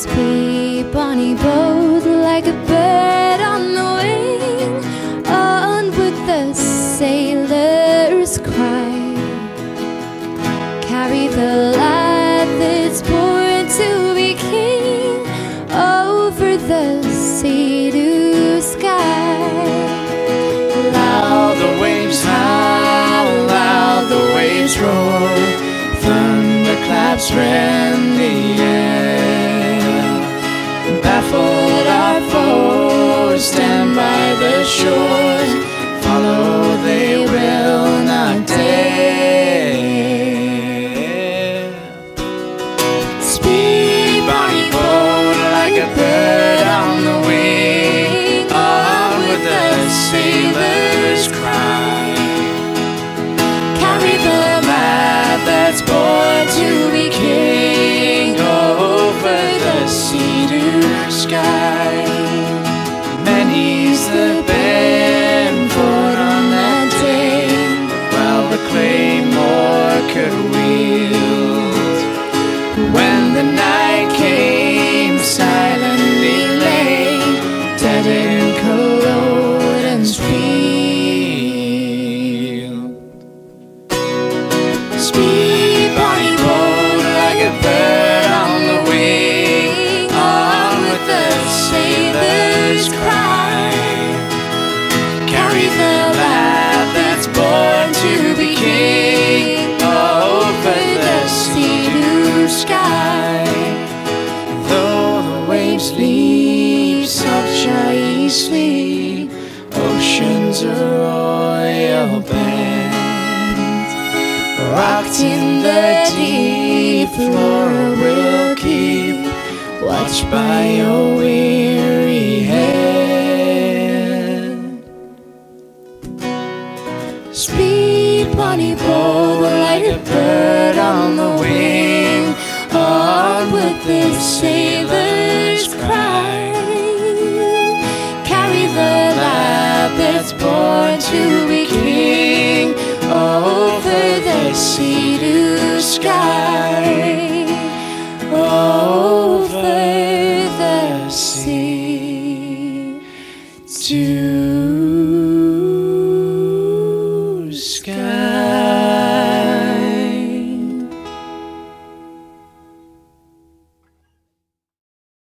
Let's be bonnie boat like a bird on the wing, on with the sailor's cry. Carry the light that's born to be king over the sea to Skye. Shores, follow they will not dare. Speed, bonny boat, like a bird on the wing, on with the sailor's cry. Carry the lad that's born to be king Carry the that's born to be king over the sea-blue sky. Though the waves leap soft shy sleep, oceans are oil band. Rocked in the deep, Flora will keep watch by your weary Bonny boat, like a bird on the wing, on with the sailor's cry. Carry the lad that's born to be king over the sea to Skye, over the sea to